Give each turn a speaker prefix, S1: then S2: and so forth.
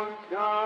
S1: don't know.